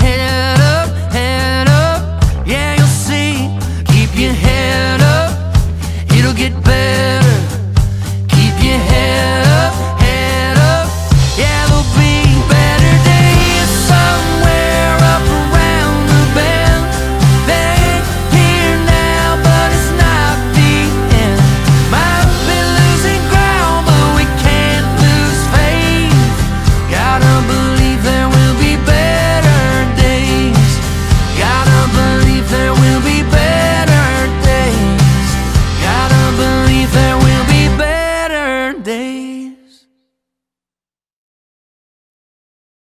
head